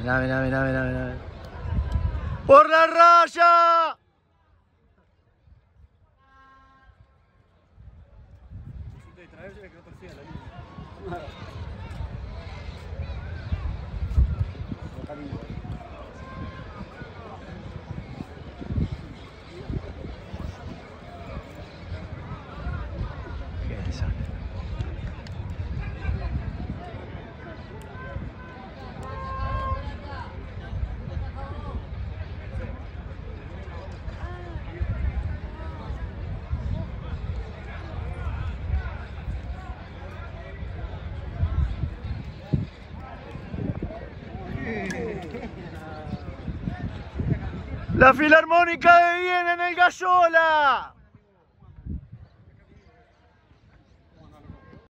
Mirá, mirá, mirá, mirá, mirá. ¡Por la raya! Qué desastre. La filarmónica de Viena en el Gallola.